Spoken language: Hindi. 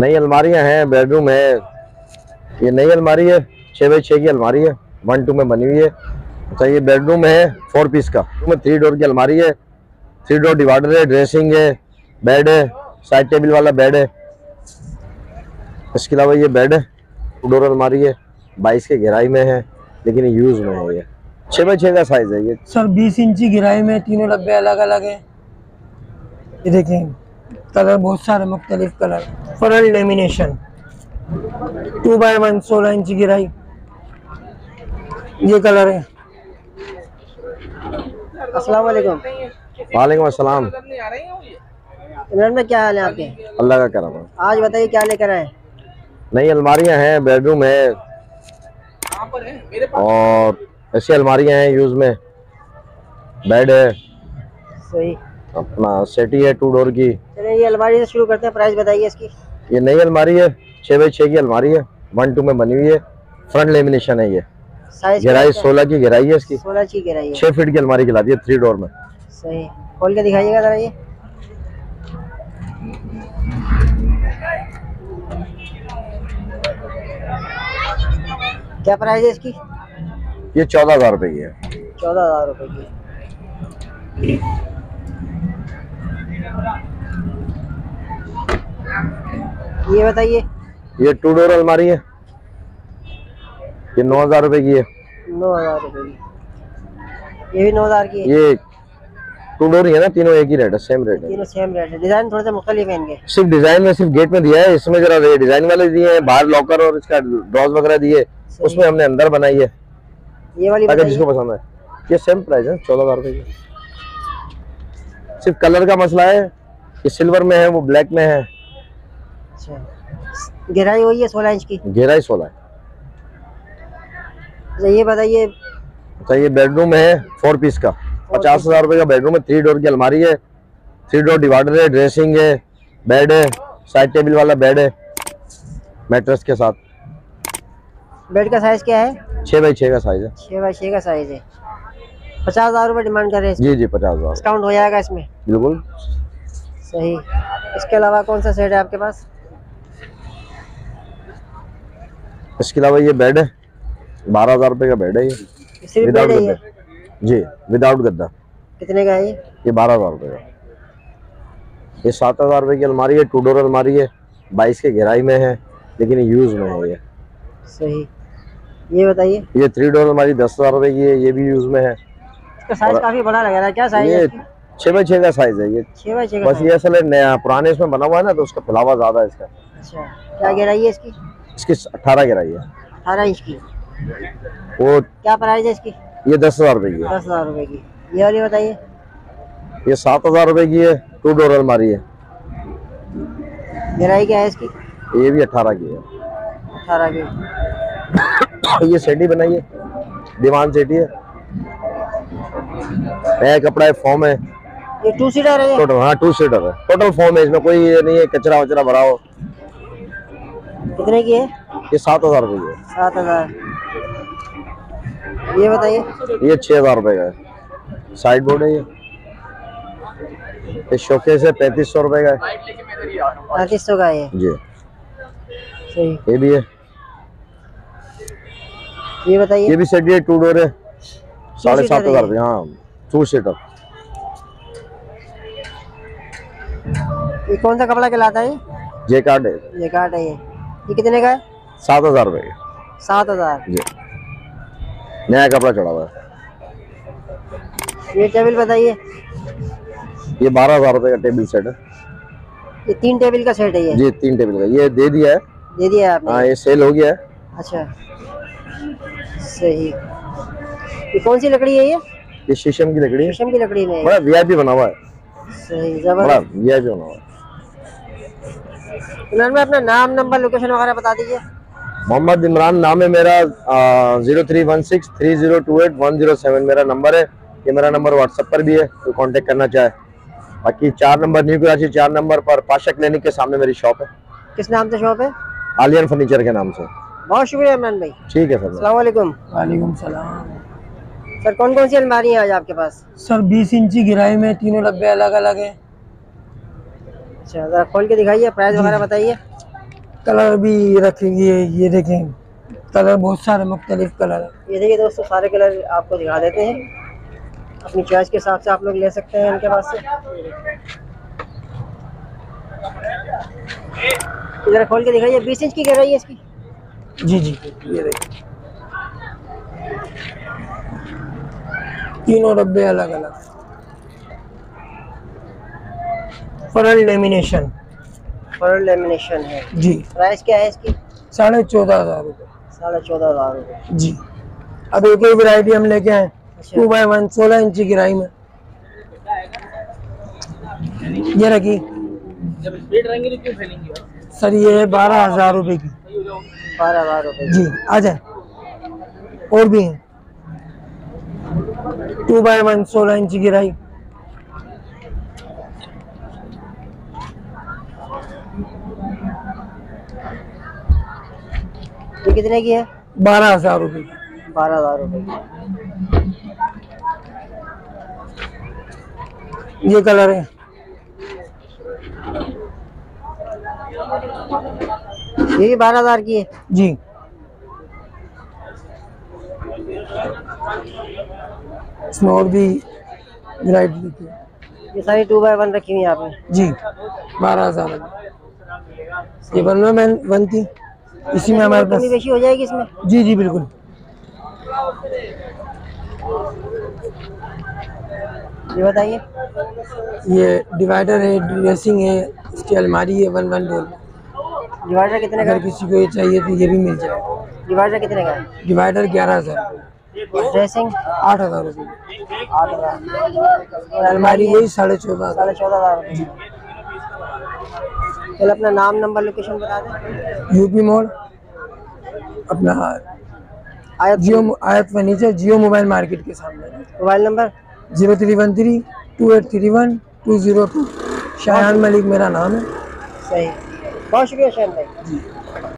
नई अलमारियाँ हैं बेडरूम है। ये नई अलमारी है छः बाई छः की अलमारी है वन टू में बनी हुई है। अच्छा ये बेडरूम है फोर पीस का। में थ्री डोर की अलमारी है थ्री डोर डिवाइडर है ड्रेसिंग है बेड है साइड टेबल वाला बेड है। इसके अलावा ये बेड है टू डोर अलमारी है, बाईस के गहराई में है, लेकिन यूज़ में है ये। छः बाई छः का साइज़ है ये। सर 20 इंची गिराई में तीनों डब्बे अलग अलग है। ये देखें, कलर बहुत सारे, मुख्तलिफ़ colour. Front lamination two by one सोलह इंच गिराई ये कलर है अस्सलाम वालेकुम। वालेकुम अस्सलाम। इमरान में क्या हाल है आपके? अल्लाह का करम है। आज बताइए क्या लेकर आए? नई अलमारियाँ हैं बेडरूम है। और ऐसी अलमारियाँ हैं यूज़ में। बेड है। सही। अपना सेटी है टू डोर की। चलिए ये अलमारी से शुरू करते हैं। प्राइस बताइए इसकी। ये नई अलमारी है छः बाई छः की अलमारी है वन टू में बनी हुई है फ्रंट लेमिनेशन है ये। गहराई सोलह की गहराई है इसकी। सोलह की गिराई है। छः फीट की अलमारी खिलाती है थ्री डोर में। सही खोल के दिखाइएगा जरा ये। क्या प्राइस है इसकी? ये चौदह हज़ार रुपए की है। चौदह हज़ार रुपए की। ये बताइए। ये टू डोर अलमारी है। ये नौ हज़ार रुपये की है। नौ हज़ार रुपए की। ये भी नौ हज़ार की है? ये टू डोर ही है ना तीनों एक ही रेट है सेम रेट है। तीनों सेम रेट है। डिज़ाइन थोड़े से मुख्तलिफ़ है इनके। सिर्फ़ डिज़ाइन में सिर्फ़ गेट में दिया है इसमें जरा डिज़ाइन वाले दिए हैं बाहर लॉकर और इसका ड्रॉज वगैरह दिए उसमें हमने अंदर बनाई है। ये वाली अगर जिसको पसंद है। ये सेम प्राइस है चौदह हज़ार रुपये की। सिर्फ़ कलर का मसला है ये सिल्वर में है वो ब्लैक में है। अच्छा। गहराई हुई है सोलह इंच की? गहराई सोलह। अच्छा ये बताइए। अच्छा ये बेडरूम है फोर पीस का। पचास हज़ार रुपये का बेडरूम है थ्री डोर की अलमारी है थ्री डोर डिवाइडर है ड्रेसिंग है बेड है साइड टेबल वाला बेड है मैट्रेस के साथ। बेड का साइज़ क्या है? छः बाई छः का साइज़ है। छः बाई छः का साइज़ है। पचास हज़ार रुपये डिमांड कर रहे हैं जी जी पचास हज़ार। डिस्काउंट हो जाएगा इसमें। बिल्कुल। सही। इसके अलावा कौन सा सेट है आपके पास? इसके अलावा ये बेड है। बारह हज़ार रुपये का बेड है ये। विदाउट गद्दा। जी विदाउट गद्दा। कितने का है ये? ये बारह हज़ार रुपये का। ये सात हज़ार रुपये की अलमारी है टू डोर अलमारी है। बाईस के गहराई में है लेकिन यूज़ में है ये। सही। ये बताइए। ये थ्री डोर अलमारी दस हज़ार रुपये की है ये भी यूज़ में है। इसका साइज़ काफ़ी बड़ा लग रहा है। क्या साइज़ ये छः बाई छः का साइज़ है ये। छः बाई छः बस ये असल नया पुराने इसमें बना हुआ है ना तो उसका फैलावा ज़्यादा है इसका। अच्छा क्या गहराई है इसकी? इसकी अट्ठारह गहराई है। अठारह इंच की। वो क्या प्राइस है इसकी? ये दस हज़ार रुपये की है। दस हज़ार रुपए की। ये वाली बताइए। ये सात हज़ार रुपये की है टू डोर अलमारी है। गहराई क्या है इसकी? ये भी अट्ठारह की है। अठारह की। ये सेटी बनाई है दीवान सेटी है। नया कपड़ा है फॉर्म है। ये टू सीटर है टोटल हाँ टू सीटर है। टोटल फॉर्म है इसमें कोई ये नहीं है कचरा वचरा भरा हो। कितने की है? ये सात हज़ार रुपये की है। सात हज़ार। ये बताइए। ये छः हज़ार रुपये का है। साइड बोर्ड है ये। ये शोकेस है पैंतीस सौ रुपये का है। पैंतीस सौ का है जी। सही। ये भी है। ये बताइए। ये भी सेट है टू डोर है। साढ़े सात हज़ार? रुपये हाँ। टू सीटर ये कौन सा कपड़ा कहलाता है? ये? जे कार्ड है। ये काट है ये। ये कितने का है? सात हज़ार रुपये। सात हज़ार। नया कपड़ा चढ़ा हुआ है। ये टेबल बताइए। ये बारह हज़ार रुपये का टेबल सेट है। ये तीन टेबल का सेट है ये? जी तीन टेबल का। ये दे दिया है। दे दिया है आपने? हाँ ये सेल हो गया है। अच्छा। सही। ये कौन सी लकड़ी है ये? ये शीशम की लकड़ी है। शीशम की लकड़ी में बड़ा वीआईपी बना हुआ है। सही बड़ा ज़बरदस्त वीआईपी बना हुआ है। इमरान में अपना नाम नंबर लोकेशन वगैरह बता दीजिए। मोहम्मद इमरान नाम है मेरा zero three one six three zero two eight one zero seven मेरा नंबर है। ये मेरा नंबर व्हाट्सएप पर भी है कोई कांटेक्ट करना चाहे। बाकी चार नंबर न्यू कराची चार नंबर पर पाशा क्लिनिक के सामने मेरी शॉप है। किस नाम से शॉप है? आलियन फर्नीचर के नाम से। बहुत शुक्रिया इमरान भाई। ठीक है सर। अस्सलाम वालेकुम। वालेकुम सलाम। सर कौन कौन सी अलमारी है आज आपके पास? सर 20 इंची गिराई में तीनों डब्बे अलग अलग हैं। अच्छा जरा खोल के दिखाइए प्राइस वगैरह बताइए। कलर भी रखेंगे ये देखें। कलर बहुत सारे मुख्तलिफ़ कलर ये देखिए दोस्तों सारे कलर आपको दिखा देते हैं। अपनी चॉइस के हिसाब से आप लोग ले सकते हैं इनके पास से। इधर खोल के दिखाइए बीस इंच की गहराई है इसकी। जी जी ये देखिए तीनों डब्बे अलग अलग फरल लेमिनेशन। फरल लेमिनेशन है। जी। प्राइस क्या है इसकी? साढ़े चौदह हज़ार रुपये साढ़े चौदह हज़ार रुपये जी। अब एक और वैरायटी हम लेके आए। अच्छा। टू बाई वन सोलह इंच की गिराई में। ये रखी। सर ये है बारह हज़ार रुपए की। बारह हज़ार रुपये जी आ जाए। और भी हैं। टू बाई वन सोलह इंच की गिराई। ये कितने की है? बारह हज़ार रुपए की। बारह हज़ार रुपये की। ये कलर है। ये भी बारह हज़ार की है? जी। इसमें और भी वैरायटी देखिए ये सारी टू बाई वन रखी हुई है आपने जी बारह हज़ार। ये मैन वन थी इसी में हमारे पास बेशी हो जाएगी इसमें? जी जी बिल्कुल। ये बताइए। ये डिवाइडर है ड्रेसिंग है इसकी अलमारी है वन वन डोर डिवाइडर कितने का अगर किसी को ये चाहिए तो ये भी मिल जाएगा। डिवाइडर कितने का है? डिवाइडर ग्यारह हज़ार। ड्रेसिंग? आठ हज़ार रुपये। आठ हज़ार। अलमारी वही साढ़े चौदह साढ़े चौदह हज़ार। चलो अपना नाम नंबर लोकेशन बता दें। यूपी मोड़ अपना आयत जियो आयत फर्नीचर जियो मोबाइल मार्केट के सामने। Mobile number? Zero three one three two eight three one two zero two. Shahan Malik मेरा नाम है। सही। बहुत शुक्रिया शाहान भाई। जी।